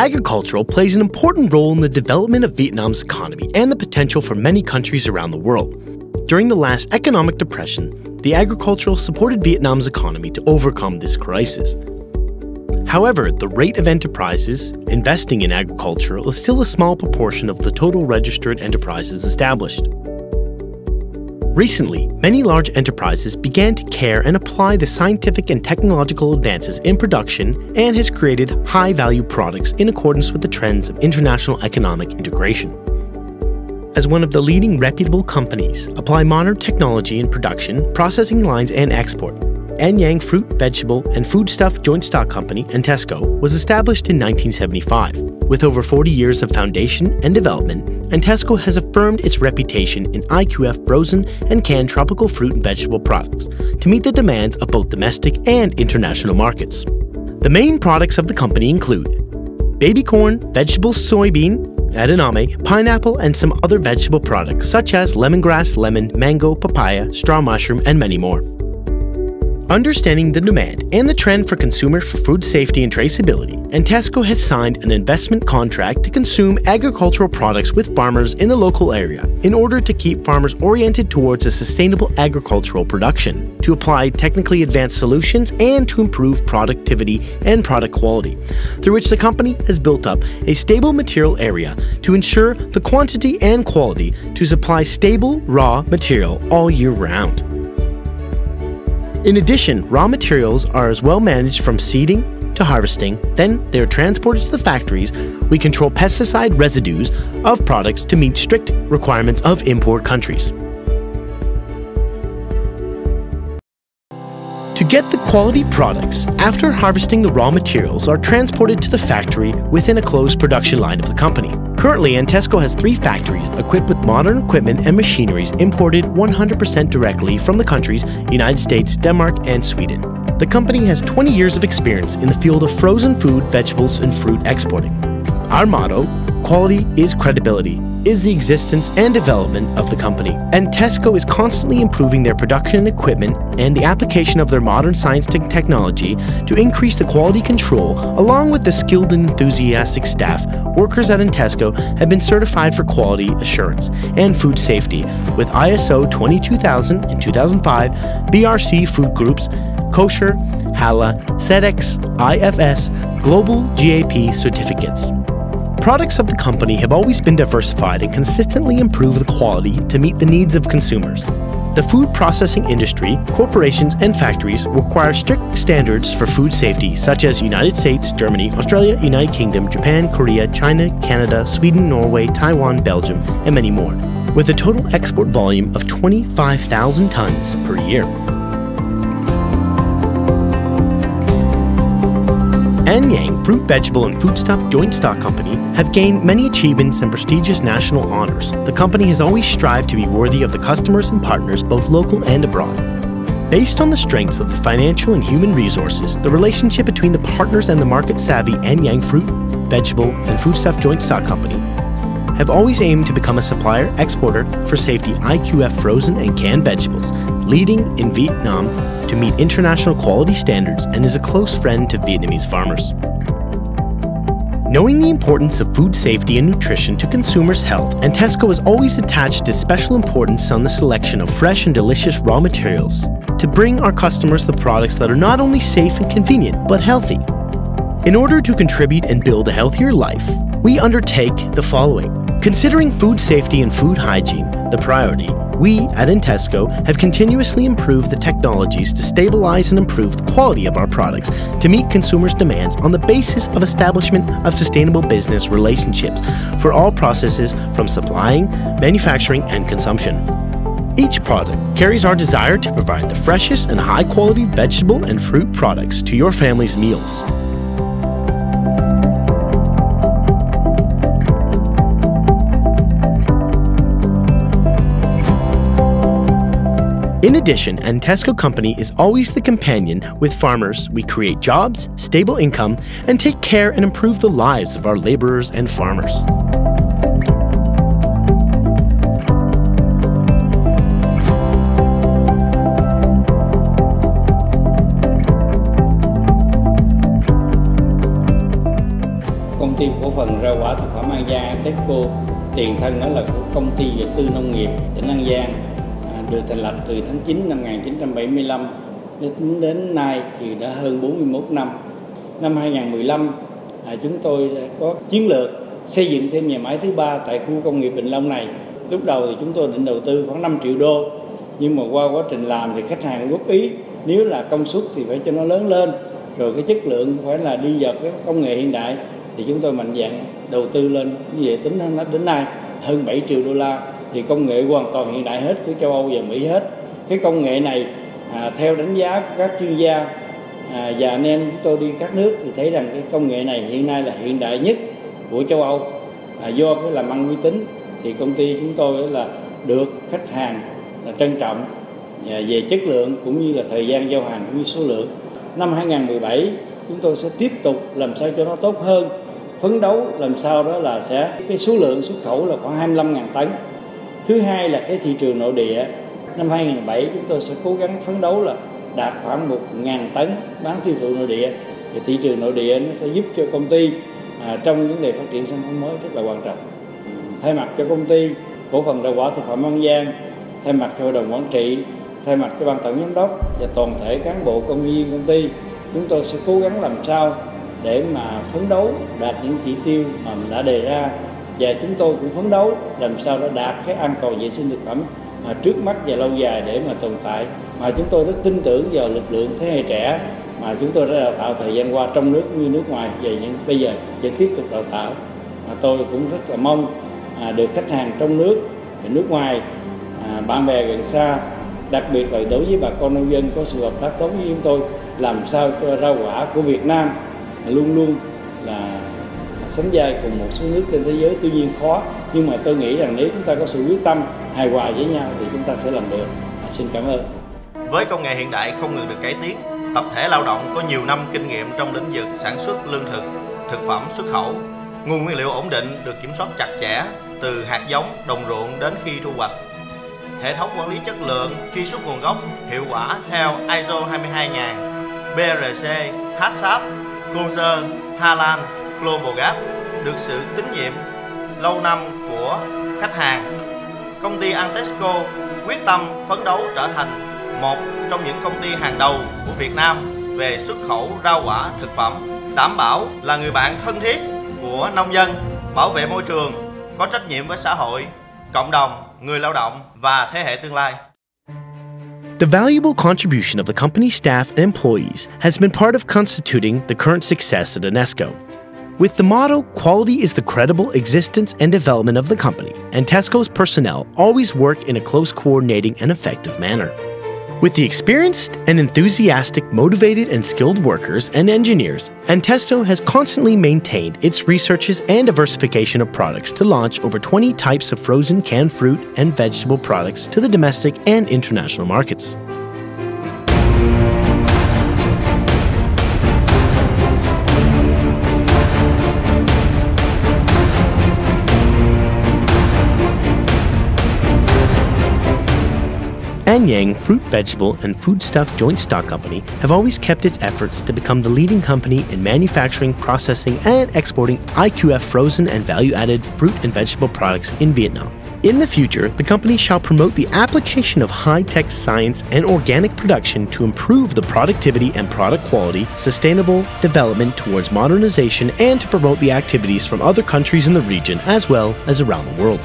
Agricultural plays an important role in the development of Vietnam's economy and the potential for many countries around the world. During the last economic depression, the agricultural supported Vietnam's economy to overcome this crisis. However, the rate of enterprises investing in agriculture is still a small proportion of the total registered enterprises established. Recently, many large enterprises began to care and apply the scientific and technological advances in production and has created high-value products in accordance with the trends of international economic integration. As one of the leading reputable companies, apply modern technology in production, processing lines, and export. An Giang Fruit, Vegetable, and Foodstuff Joint Stock Company, Antesco, was established in 1975. With over 40 years of foundation and development, Antesco has affirmed its reputation in IQF frozen and canned tropical fruit and vegetable products to meet the demands of both domestic and international markets. The main products of the company include baby corn, vegetable soybean, edamame, pineapple, and some other vegetable products such as lemongrass, lemon, mango, papaya, straw mushroom, and many more. Understanding the demand and the trend for consumers for food safety and traceability, Antesco has signed an investment contract to consume agricultural products with farmers in the local area in order to keep farmers oriented towards a sustainable agricultural production, to apply technically advanced solutions, and to improve productivity and product quality, through which the company has built up a stable material area to ensure the quantity and quality to supply stable raw material all year round. In addition, raw materials are as well managed from seeding to harvesting, then they are transported to the factories. We control pesticide residues of products to meet strict requirements of import countries. To get the quality products, after harvesting the raw materials are transported to the factory within a closed production line of the company. Currently, Antesco has three factories equipped with modern equipment and machineries imported 100% directly from the countries United States, Denmark, and Sweden. The company has 20 years of experience in the field of frozen food, vegetables, and fruit exporting. Our motto, quality is credibility, is the existence and development of the company. Antesco is constantly improving their production and equipment and the application of their modern science and technology to increase the quality control, along with the skilled and enthusiastic staff. Workers at Antesco have been certified for quality assurance and food safety with ISO 22000 in 2005, BRC Food Groups, Kosher, Halal, SEDEX, IFS, Global GAP certificates. Products of the company have always been diversified and consistently improve the quality to meet the needs of consumers. The food processing industry, corporations, and factories require strict standards for food safety, such as United States, Germany, Australia, United Kingdom, Japan, Korea, China, Canada, Sweden, Norway, Taiwan, Belgium, and many more, with a total export volume of 25,000 tons per year. An Giang Fruit, Vegetable, and Foodstuff Joint Stock Company have gained many achievements and prestigious national honors. The company has always strived to be worthy of the customers and partners, both local and abroad. Based on the strengths of the financial and human resources, the relationship between the partners and the market savvy An Giang Fruit, Vegetable, and Foodstuff Joint Stock Company have always aimed to become a supplier exporter for safety IQF frozen and canned vegetables, leading in Vietnam to meet international quality standards and is a close friend to Vietnamese farmers. Knowing the importance of food safety and nutrition to consumers' health, Antesco has always attached a special importance on the selection of fresh and delicious raw materials to bring our customers the products that are not only safe and convenient, but healthy. In order to contribute and build a healthier life, we undertake the following. Considering food safety and food hygiene the priority, we at Antesco have continuously improved the technologies to stabilize and improve the quality of our products to meet consumers' demands on the basis of establishment of sustainable business relationships for all processes from supplying, manufacturing, and consumption. Each product carries our desire to provide the freshest and high quality vegetable and fruit products to your family's meals. In addition, Antesco Company is always the companion with farmers. We create jobs, stable income, and take care and improve the lives of our laborers and farmers. Công ty cổ phần rau quả thực phẩm An Giang Tesco tiền thân đó là của công ty vật tư nông nghiệp tỉnh An Giang được thành lập từ tháng 9 năm 1975 đến đến nay thì đã hơn 41 năm. Năm 2015 à, chúng tôi đã có chiến lược xây dựng thêm nhà máy thứ ba tại khu công nghiệp Bình Long này. Lúc đầu thì chúng tôi định đầu tư khoảng 5 triệu đô nhưng mà qua quá trình làm thì khách hàng góp ý nếu là công suất thì phải cho nó lớn lên rồi cái chất lượng phải là đi vào cái công nghệ hiện đại thì chúng tôi mạnh dạn đầu tư lên như vậy tính đến nay hơn 7 triệu đô la thì công nghệ hoàn toàn hiện đại hết của châu Âu và Mỹ hết. Cái công nghệ này à, theo đánh giá của các chuyên gia à, và anh em tôi đi các nước thì thấy rằng cái công nghệ này hiện nay là hiện đại nhất của châu Âu. À, do cái làm ăn uy tín thì công ty chúng tôi là được khách hàng là trân trọng à, về chất lượng cũng như là thời gian giao hàng cũng như số lượng. Năm 2017 chúng tôi sẽ tiếp tục làm sao cho nó tốt hơn. Phấn đấu làm sao đó là sẽ cái số lượng xuất khẩu là khoảng 25.000 tấn thứ hai là cái thị trường nội địa. Năm 2007 chúng tôi sẽ cố gắng phấn đấu là đạt khoảng 1.000 tấn bán tiêu thụ nội địa. Thì thị trường nội địa nó sẽ giúp cho công ty à, trong vấn đề phát triển sản phẩm mới rất là quan trọng. Thay mặt cho công ty cổ phần rau quả thực phẩm An Giang thay mặt cho hội đồng quản trị thay mặt cho ban tổng giám đốc và toàn thể cán bộ công nhân công ty chúng tôi sẽ cố gắng làm sao để mà phấn đấu đạt những chỉ tiêu mà mình đã đề ra và chúng tôi cũng phấn đấu làm sao để đạt cái an toàn vệ sinh thực phẩm mà trước mắt và lâu dài để mà tồn tại. Mà chúng tôi rất tin tưởng vào lực lượng thế hệ trẻ mà chúng tôi đã đào tạo thời gian qua trong nước cũng như nước ngoài và những bây giờ vẫn tiếp tục đào tạo. Mà tôi cũng rất là mong à, được khách hàng trong nước và nước ngoài à, bạn bè gần xa đặc biệt là đối với bà con nông dân có sự hợp tác tốt với chúng tôi làm sao cho rau quả của Việt Nam luôn luôn là sánh vai cùng một số nước trên thế giới. Tuy nhiên khó nhưng mà tôi nghĩ rằng nếu chúng ta có sự quyết tâm hài hòa với nhau thì chúng ta sẽ làm được. À, xin cảm ơn. Với công nghệ hiện đại không ngừng được cải tiến tập thể lao động có nhiều năm kinh nghiệm trong lĩnh vực sản xuất lương thực thực phẩm xuất khẩu nguồn nguyên liệu ổn định được kiểm soát chặt chẽ từ hạt giống đồng ruộng đến khi thu hoạch. Hệ thống quản lý chất lượng truy xuất nguồn gốc hiệu quả theo ISO 22000 BRC HACCP Kosher Hà Lan Global Gap được sự tín nhiệm lâu năm của khách hàng. Công ty Antesco quyết tâm phấn đấu trở thành một trong những công ty hàng đầu của Việt Nam về xuất khẩu rau quả thực phẩm, đảm bảo là người bạn thân thiết của nông dân, bảo vệ môi trường, có trách nhiệm với xã hội, cộng đồng, người lao động và thế hệ tương lai. The valuable contribution of the company staff and employees has been part of constituting the current success at UNESCO. With the motto, quality is the credible existence and development of the company, Antesco's personnel always work in a close coordinating and effective manner. With the experienced and enthusiastic, motivated, and skilled workers and engineers, Antesco has constantly maintained its researches and diversification of products to launch over 20 types of frozen canned fruit and vegetable products to the domestic and international markets. An Giang Fruit, Vegetable, and Foodstuff Joint Stock Company have always kept its efforts to become the leading company in manufacturing, processing, and exporting IQF frozen and value added fruit and vegetable products in Vietnam. In the future, the company shall promote the application of high tech science and organic production to improve the productivity and product quality, sustainable development towards modernization, and to promote the activities from other countries in the region as well as around the world.